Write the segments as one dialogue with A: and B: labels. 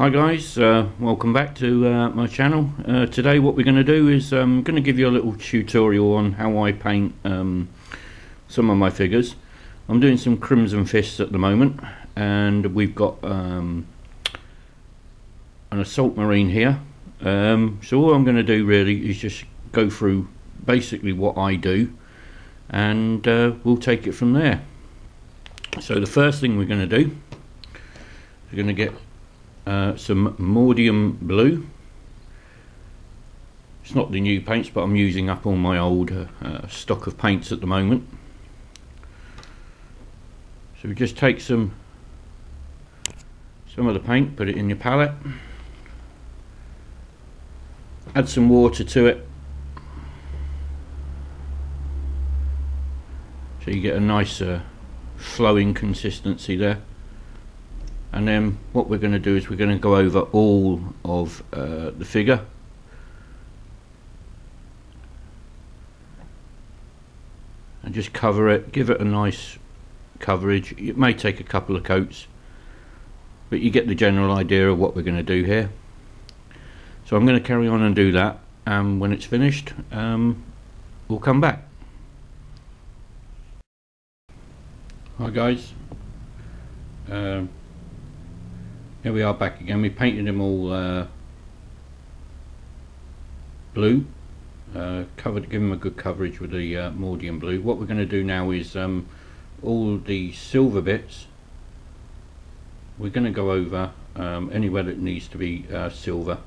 A: Hi guys, uh, welcome back to uh, my channel. Uh, today what we're going to do is I'm um, going to give you a little tutorial on how I paint um, some of my figures. I'm doing some Crimson Fists at the moment and we've got um, an Assault Marine here. Um, so all I'm going to do really is just go through basically what I do and uh, we'll take it from there. So the first thing we're going to do, we're going to get uh, some Mordian blue. It's not the new paints but I'm using up all my old uh, stock of paints at the moment. So we just take some some of the paint put it in your palette. Add some water to it. So you get a nice uh, flowing consistency there and then what we're going to do is we're going to go over all of uh, the figure. And just cover it give it a nice coverage. It may take a couple of coats but you get the general idea of what we're going to do here. So I'm going to carry on and do that and when it's finished um, we'll come back. Hi guys. Um, here we are back again. We painted them all uh, blue. Uh, covered, give them a good coverage with the uh, Mordian blue. What we're going to do now is um, all the silver bits. We're going to go over um, anywhere that needs to be uh, silver.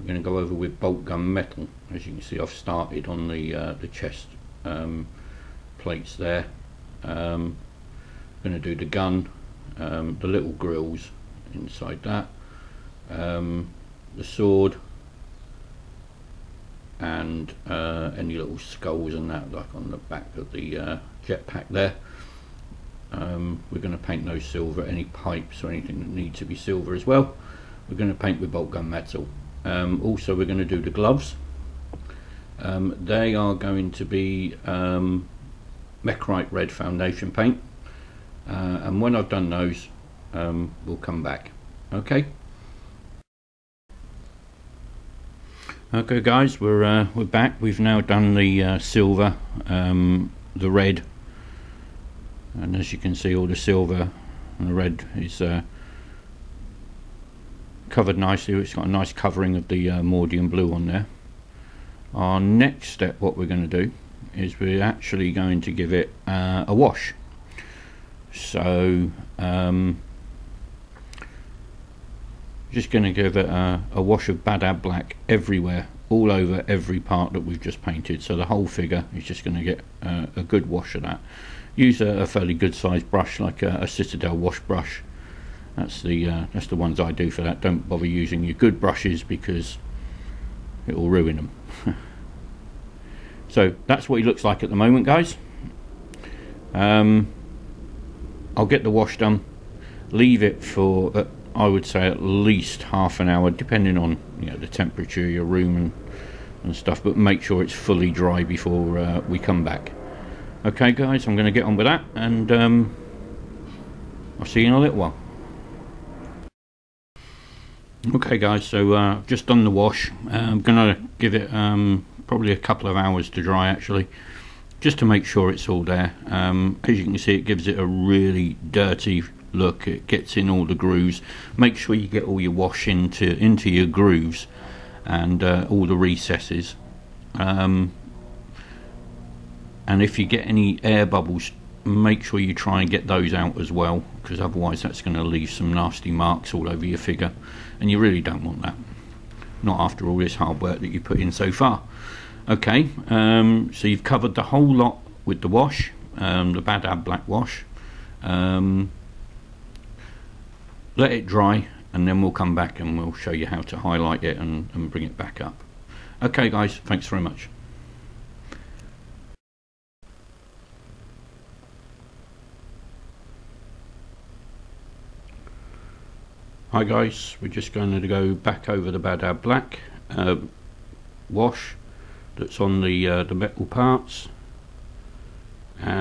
A: We're going to go over with bolt gun metal. As you can see, I've started on the uh, the chest um, plates there. Um, I'm going to do the gun, um, the little grills inside that. Um, the sword and uh, any little skulls and that like on the back of the uh, jetpack there. Um, we're going to paint those silver any pipes or anything that need to be silver as well. We're going to paint with bolt gun metal. Um, also we're going to do the gloves. Um, they are going to be um, Mechrite red foundation paint. Uh, and when I've done those um, we'll come back. Okay? Okay guys we're uh, we're back. We've now done the uh, silver um, the red. And as you can see all the silver and the red is uh, covered nicely. It's got a nice covering of the uh, Mordian blue on there. Our next step what we're going to do is we're actually going to give it uh, a wash. So um, just going to give it a, a wash of Badab Black everywhere all over every part that we've just painted. So the whole figure is just going to get uh, a good wash of that. Use a, a fairly good sized brush like a, a, Citadel wash brush. That's the uh, that's the ones I do for that. Don't bother using your good brushes because it will ruin them so that's what he looks like at the moment guys. Um, I'll get the wash done leave it for uh, I would say at least half an hour, depending on you know the temperature your room and, and stuff. But make sure it's fully dry before uh, we come back. Okay, guys, I'm going to get on with that, and um, I'll see you in a little while. Okay, guys, so uh, I've just done the wash. Uh, I'm going to give it um, probably a couple of hours to dry, actually, just to make sure it's all there. Um, as you can see, it gives it a really dirty look it gets in all the grooves. Make sure you get all your wash into into your grooves and uh, all the recesses. Um, and if you get any air bubbles make sure you try and get those out as well because otherwise that's going to leave some nasty marks all over your figure. And you really don't want that. Not after all this hard work that you put in so far. Okay um, so you've covered the whole lot with the wash um, the Badab black wash. Um, let it dry and then we'll come back and we'll show you how to highlight it and, and bring it back up. Okay guys thanks very much. Hi guys, we're just going to go back over the Badab Black uh, wash that's on the uh, the metal parts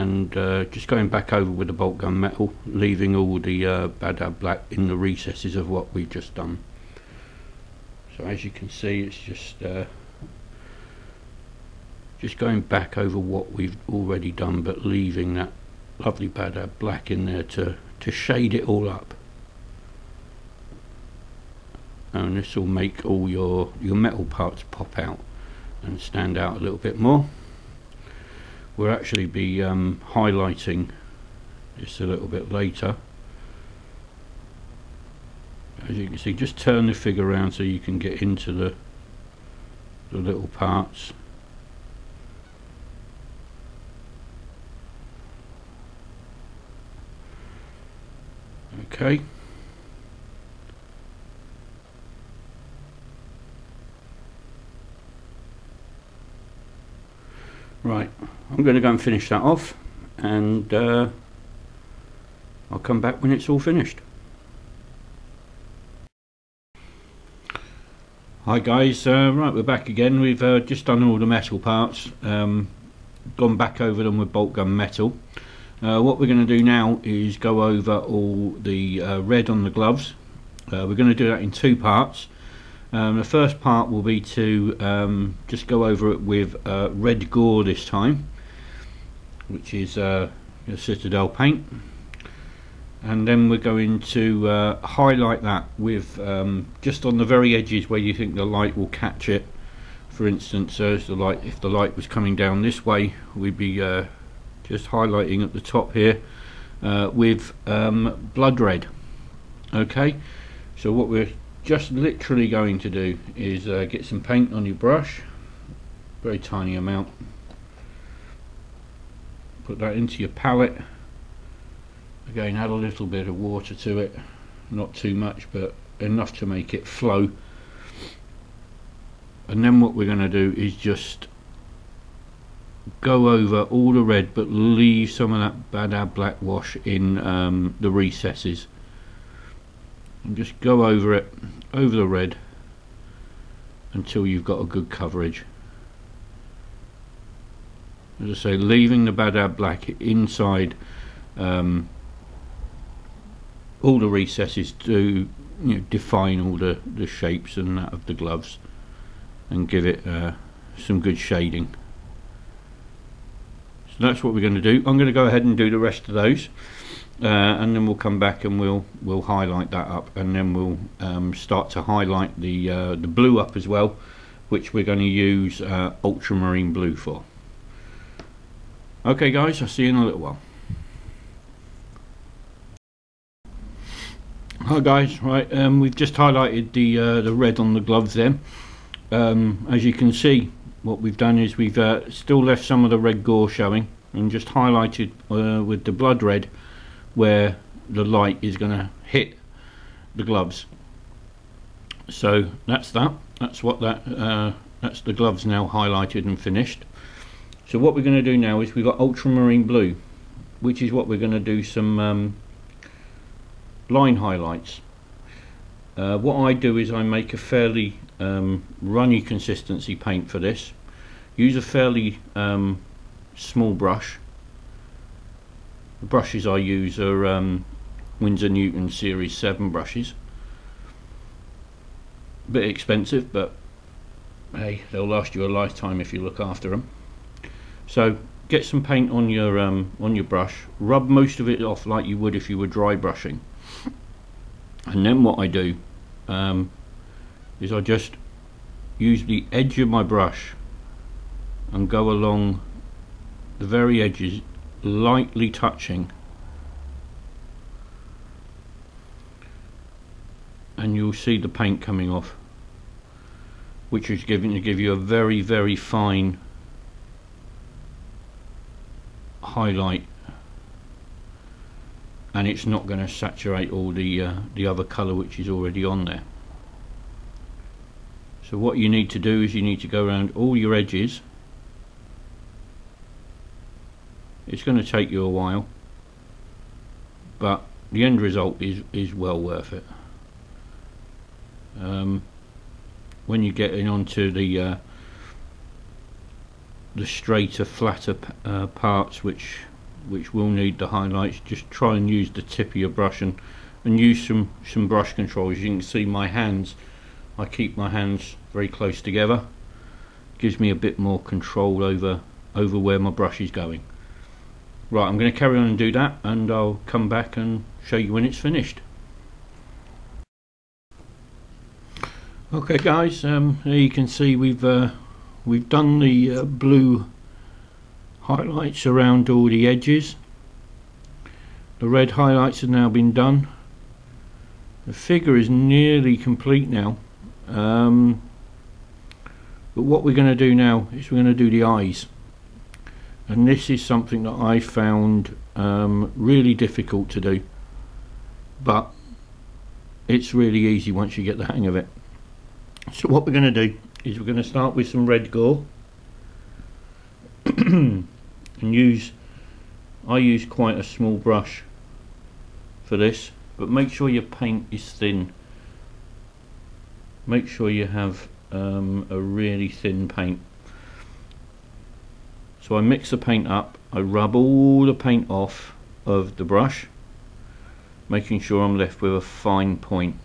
A: and uh, just going back over with the bolt gun metal leaving all the uh, Badab black in the recesses of what we've just done. So as you can see it's just uh, just going back over what we've already done but leaving that lovely Badab black in there to to shade it all up. And this will make all your your metal parts pop out and stand out a little bit more we'll actually be um, highlighting just a little bit later. As you can see just turn the figure around so you can get into the the little parts. Okay right I'm going to go and finish that off and uh, I'll come back when it's all finished Hi guys, uh, right we're back again. We've uh, just done all the metal parts, um, gone back over them with bolt gun metal. Uh, what we're going to do now is go over all the uh, red on the gloves. Uh, we're going to do that in two parts. Um, the first part will be to um, just go over it with uh, red gore this time, which is Citadel paint. And then we're going to uh, highlight that with um, just on the very edges where you think the light will catch it. For instance as the light if the light was coming down this way we'd be uh, just highlighting at the top here uh, with um, blood red. Okay? So what we're just literally going to do is uh, get some paint on your brush very tiny amount. Put that into your palette. Again add a little bit of water to it. Not too much but enough to make it flow. And then what we're going to do is just go over all the red but leave some of that Badab black wash in um, the recesses and just go over it over the red until you've got a good coverage. As I say leaving the Badab black inside um, all the recesses do you know, define all the, the shapes and that of the gloves and give it uh, some good shading. So that's what we're going to do. I'm going to go ahead and do the rest of those uh, and then we'll come back and we'll we'll highlight that up. And then we'll um, start to highlight the uh, the blue up as well which we're going to use uh, ultramarine blue for. Okay guys I'll see you in a little while. Hi guys, right, um, we've just highlighted the uh, the red on the gloves then. Um, as you can see, what we've done is we've uh, still left some of the red gore showing and just highlighted uh, with the blood red where the light is going to hit the gloves. So that's that. That's what that. Uh, that's the gloves now highlighted and finished. So what we're going to do now is we've got ultramarine blue, which is what we're going to do some um, line highlights uh, what I do is I make a fairly um, runny consistency paint for this use a fairly um, small brush the brushes I use are um, Winsor Newton series 7 brushes. A bit expensive but hey they'll last you a lifetime if you look after them so get some paint on your um, on your brush. Rub most of it off like you would if you were dry brushing. And then what I do um, is I just use the edge of my brush and go along the very edges lightly touching. And you'll see the paint coming off which is going to give you a very very fine highlight. And it's not going to saturate all the uh, the other color which is already on there. So what you need to do is you need to go around all your edges it's going to take you a while but the end result is is well worth it. Um, when you're getting onto the uh, the straighter flatter uh, parts which which will need the highlights just try and use the tip of your brush and, and use some some brush control as you can see my hands. I keep my hands very close together. Gives me a bit more control over over where my brush is going right I'm going to carry on and do that and I'll come back and show you when it's finished. Okay guys um, here you can see we've uh, we've done the uh, blue highlights around all the edges. The red highlights have now been done. The figure is nearly complete now um, but what we're going to do now is we're going to do the eyes and this is something that I found um, really difficult to do. But it's really easy once you get the hang of it. So what we're going to do is we're going to start with some red gore. And use I use quite a small brush for this but make sure your paint is thin. Make sure you have um, a really thin paint so I mix the paint up I rub all the paint off of the brush making sure I'm left with a fine point.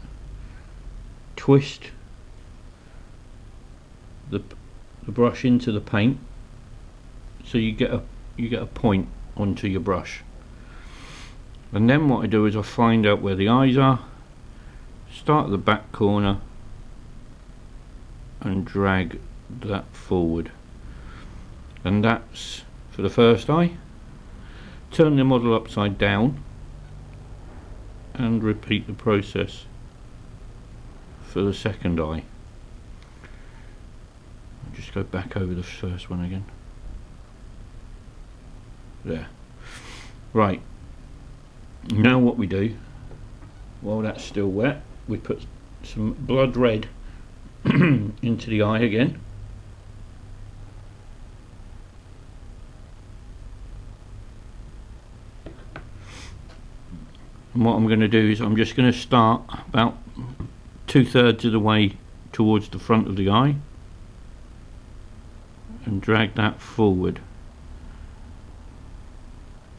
A: Twist the, the brush into the paint so you get a you get a point onto your brush. And then what I do is I find out where the eyes are start at the back corner and drag that forward and that's for the first eye. Turn the model upside down and repeat the process for the second eye. I'll just go back over the first one again. There. Right. Now what we do while that's still wet we put some blood red into the eye again and what I'm going to do is I'm just going to start about two-thirds of the way towards the front of the eye and drag that forward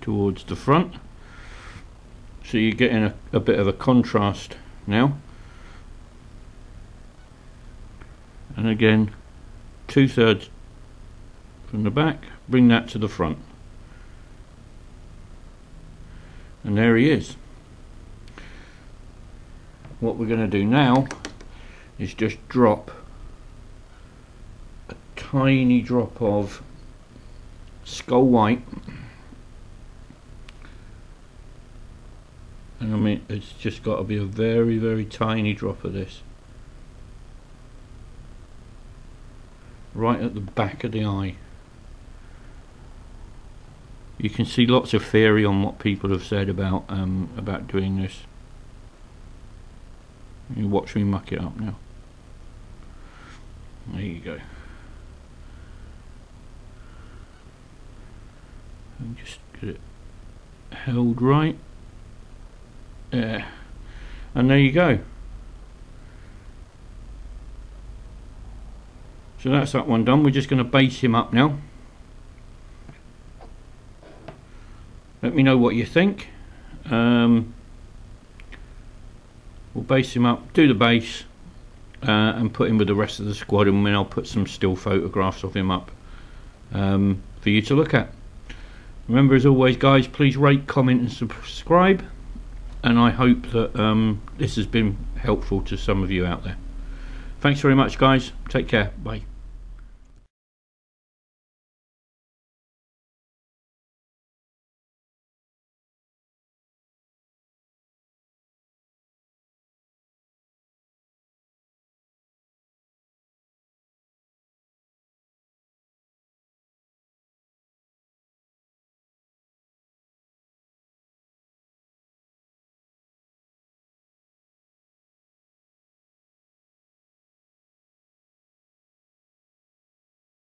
A: towards the front. So you're getting a, a bit of a contrast now. And again two-thirds from the back. Bring that to the front. And there he is what we're going to do now is just drop a tiny drop of skull white. And I mean it's just got to be a very very tiny drop of this. Right at the back of the eye. You can see lots of theory on what people have said about um, about doing this you watch me muck it up now there you go and just get it held right there and there you go So that's that one done. We're just going to base him up now. Let me know what you think. Um, we'll base him up, do the base, uh, and put him with the rest of the squad, and then I'll put some still photographs of him up um, for you to look at. Remember, as always, guys, please rate, comment, and subscribe. And I hope that um, this has been helpful to some of you out there. Thanks very much, guys. Take care. Bye.